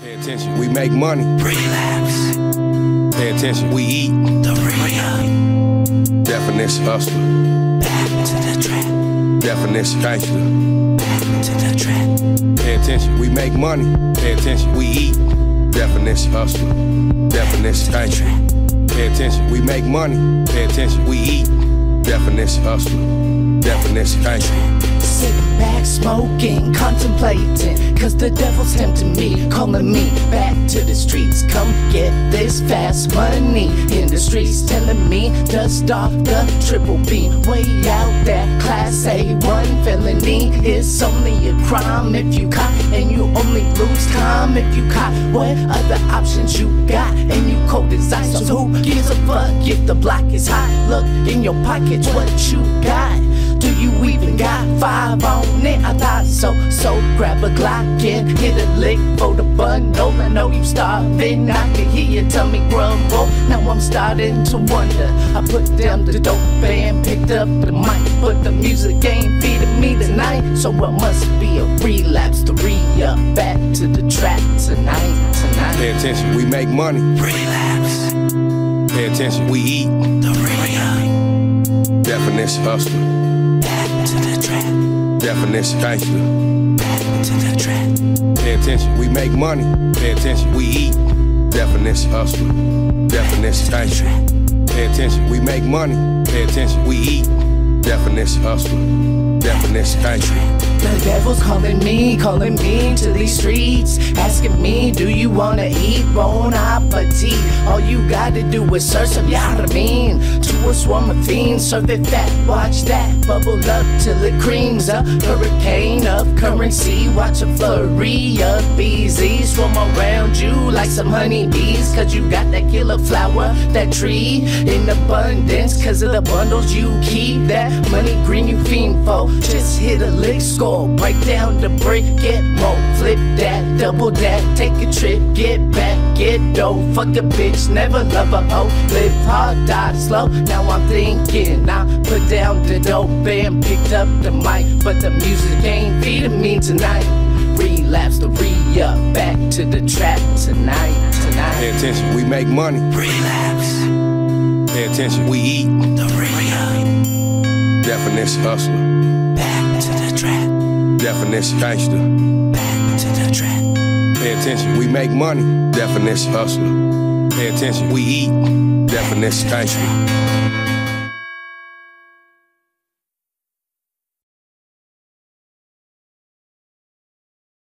Pay attention. We make money. Relapse. Pay attention. We eat. The re-up. Definition hustler. Back to the trap. Definition gangster. Back to the trap. Pay attention. We make money. Pay attention. We eat. Definition hustler. Definition gangster. Pay attention. We make money. Pay attention. We eat. Definition hustler. Definition gangster. Sitting back, smoking, contemplating. Cause the devil's tempting me, calling me back to the streets. Come get this fast money. In the streets, telling me, dust off the triple B. Way out there, class A1 felony. It's only a crime if you caught, and you only lose time if you caught. What other options you got? And you cold as ice, so who gives a fuck if the block is hot? Look in your pockets, what you got? Do you even got five on it? I thought so. So grab a Glock and hit a lick for the bundle. I know you starving. I can hear your tummy grumble. Now I'm starting to wonder. I put down the dope and picked up the mic, but the music ain't feeding me tonight. So it must be a relapse to re-up back to the track tonight. Tonight. Pay attention. We make money. Relapse. Pay attention. We eat. The re-up. Definition hustler. Back to the trap. Definition gangster. Back to the trap. Pay attention. We make money. Pay attention. We eat. Definition hustler. Definition gangster. Pay attention. We make money. Pay attention. We eat. Definition hustler. Definition gangster. The devil's calling me, calling me to these streets, asking me, do you wanna eat bon appetit? All you gotta do is serve some yaramine to a swarm of fiends, serve it fat, watch that bubble up till it creams a hurricane of currency. Watch a flurry of bees swarm around you like some honeybees, cause you got that killer flower, that tree in abundance, cause of the bundles you keep. That money green you fiend for, just hit a lick score, break down the brick, get more, flip that, double that, take a trip, get back, get dough, fuck a bitch, never love a hoe, oh. live hard, die slow. Now I'm thinking, I put down the dope and picked up the mic, but the music ain't feeding me tonight. Relapse the re-up, back to the trap tonight, tonight. Pay attention. We make money. Relapse. Pay attention. We eat. The re-up. Definition hustler. Definition gangster. Back to the trap. Pay attention. We make money. Definition hustler. Pay attention. We eat. Definition gangster.